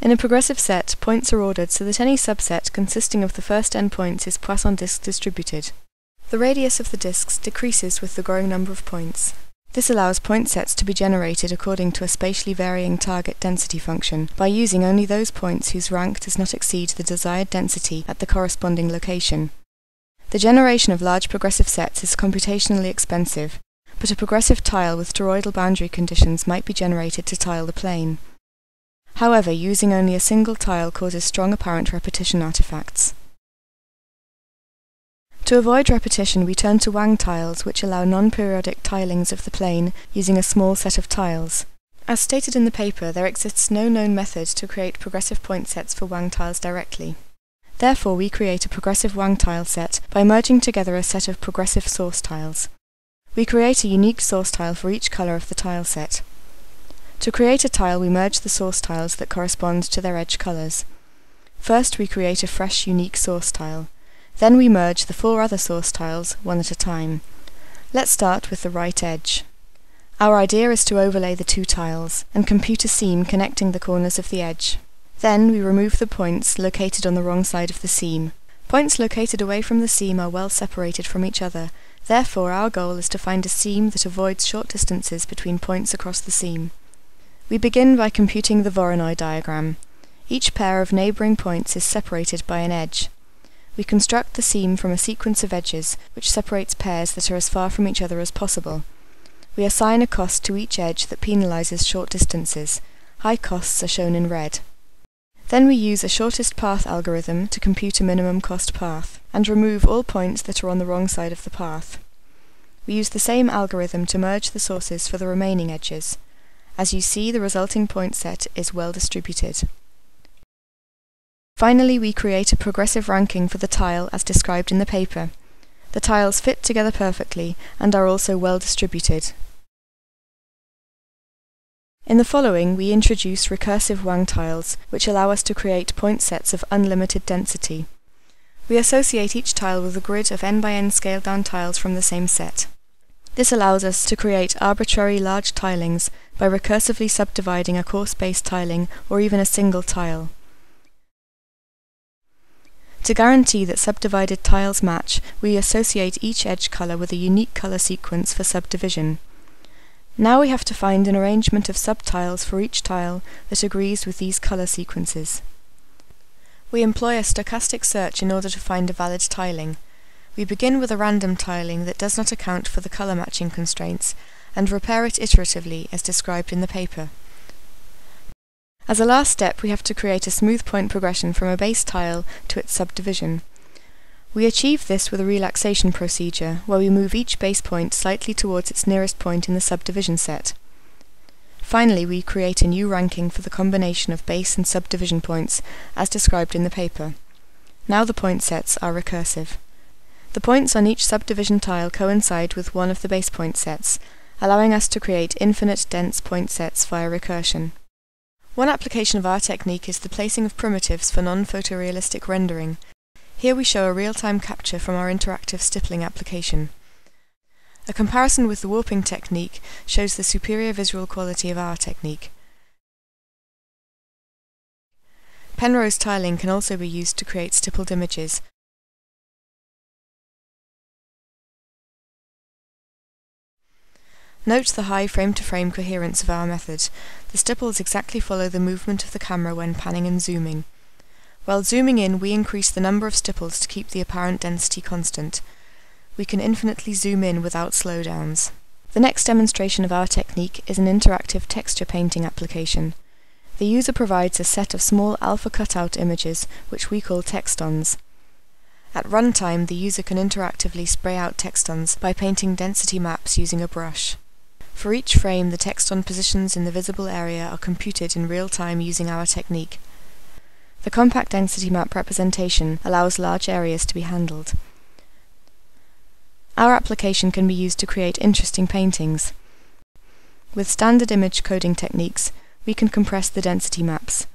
In a progressive set, points are ordered so that any subset consisting of the first n points is Poisson disk distributed. The radius of the disks decreases with the growing number of points. This allows point sets to be generated according to a spatially varying target density function by using only those points whose rank does not exceed the desired density at the corresponding location. The generation of large progressive sets is computationally expensive, but a progressive tile with toroidal boundary conditions might be generated to tile the plane. However, using only a single tile causes strong apparent repetition artifacts. To avoid repetition, we turn to Wang tiles, which allow non-periodic tilings of the plane using a small set of tiles. As stated in the paper, there exists no known method to create progressive point sets for Wang tiles directly. Therefore, we create a progressive Wang tile set by merging together a set of progressive source tiles. We create a unique source tile for each color of the tile set. To create a tile, we merge the source tiles that correspond to their edge colors. First, we create a fresh, unique source tile. Then we merge the four other source tiles, one at a time. Let's start with the right edge. Our idea is to overlay the two tiles, and compute a seam connecting the corners of the edge. Then we remove the points located on the wrong side of the seam. Points located away from the seam are well separated from each other, therefore our goal is to find a seam that avoids short distances between points across the seam. We begin by computing the Voronoi diagram. Each pair of neighbouring points is separated by an edge. We construct the seam from a sequence of edges, which separates pairs that are as far from each other as possible. We assign a cost to each edge that penalizes short distances. High costs are shown in red. Then we use a shortest path algorithm to compute a minimum cost path, and remove all points that are on the wrong side of the path. We use the same algorithm to merge the sources for the remaining edges. As you see, the resulting point set is well distributed. Finally, we create a progressive ranking for the tile as described in the paper. The tiles fit together perfectly and are also well distributed. In the following, we introduce recursive Wang tiles, which allow us to create point sets of unlimited density. We associate each tile with a grid of n by n scaled down tiles from the same set. This allows us to create arbitrary large tilings by recursively subdividing a coarse-based tiling or even a single tile. To guarantee that subdivided tiles match, we associate each edge color with a unique color sequence for subdivision. Now we have to find an arrangement of subtiles for each tile that agrees with these color sequences. We employ a stochastic search in order to find a valid tiling. We begin with a random tiling that does not account for the color matching constraints and repair it iteratively as described in the paper. As a last step, we have to create a smooth point progression from a base tile to its subdivision. We achieve this with a relaxation procedure, where we move each base point slightly towards its nearest point in the subdivision set. Finally, we create a new ranking for the combination of base and subdivision points, as described in the paper. Now the point sets are recursive. The points on each subdivision tile coincide with one of the base point sets, allowing us to create infinite dense point sets via recursion. One application of our technique is the placing of primitives for non-photorealistic rendering. Here we show a real-time capture from our interactive stippling application. A comparison with the warping technique shows the superior visual quality of our technique. Penrose tiling can also be used to create stippled images, Note the high frame-to-frame coherence of our method. The stipples exactly follow the movement of the camera when panning and zooming. While zooming in, we increase the number of stipples to keep the apparent density constant. We can infinitely zoom in without slowdowns. The next demonstration of our technique is an interactive texture painting application. The user provides a set of small alpha cutout images, which we call textons. At runtime, the user can interactively spray out textons by painting density maps using a brush. For each frame, the texton positions in the visible area are computed in real time using our technique. The compact density map representation allows large areas to be handled. Our application can be used to create interesting paintings. With standard image coding techniques, we can compress the density maps.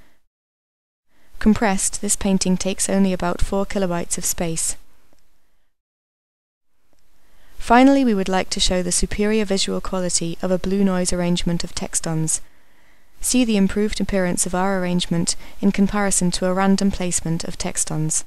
Compressed, this painting takes only about 4 kilobytes of space. Finally, we would like to show the superior visual quality of a blue noise arrangement of textons. See the improved appearance of our arrangement in comparison to a random placement of textons.